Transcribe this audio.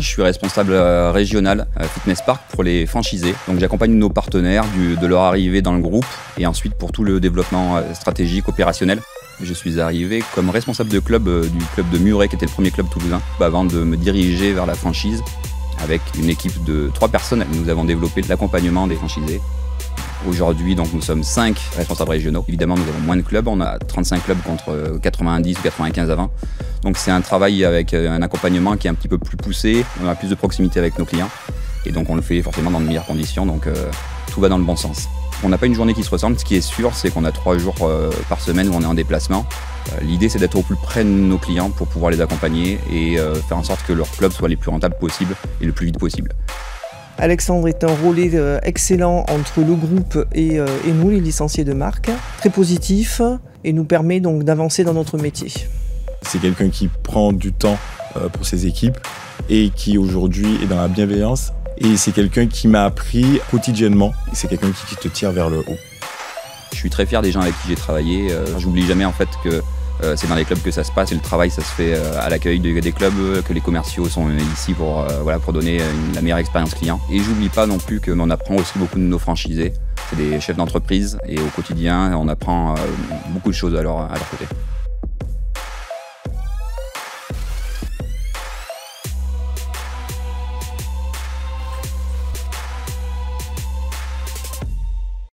Je suis responsable euh, régional euh, Fitness Park pour les franchisés. Donc j'accompagne nos partenaires de leur arrivée dans le groupe et ensuite pour tout le développement euh, stratégique, opérationnel. Je suis arrivé comme responsable de club du club de Muret qui était le premier club toulousain avant de me diriger vers la franchise avec une équipe de trois personnes. Nous avons développé l'accompagnement des franchisés Aujourd'hui, donc, nous sommes 5 responsables régionaux. Évidemment, nous avons moins de clubs. On a 35 clubs contre 90 ou 95 avant. Donc, c'est un travail avec euh, un accompagnement qui est un petit peu plus poussé. On a plus de proximité avec nos clients. Et donc, on le fait forcément dans de meilleures conditions. Donc, euh, tout va dans le bon sens. On n'a pas une journée qui se ressemble. Ce qui est sûr, c'est qu'on a trois jours euh, par semaine où on est en déplacement. L'idée, c'est d'être au plus près de nos clients pour pouvoir les accompagner et faire en sorte que leurs clubs soient les plus rentables possibles et le plus vite possible. Alexandre est un relais excellent entre le groupe et, nous, les licenciés de marque, très positif et nous permet donc d'avancer dans notre métier. C'est quelqu'un qui prend du temps euh, pour ses équipes et qui aujourd'hui est dans la bienveillance. Et c'est quelqu'un qui m'a appris quotidiennement. C'est quelqu'un qui te tire vers le haut. Je suis très fier des gens avec qui j'ai travaillé. J'oublie jamais en fait que euh, c'est dans les clubs que ça se passe et le travail ça se fait euh, à l'accueil des clubs, que les commerciaux sont ici euh, pour donner la meilleure expérience client. Et j'oublie pas non plus qu'on apprend aussi beaucoup de nos franchisés. C'est des chefs d'entreprise et au quotidien on apprend beaucoup de choses à leur, à leur côté.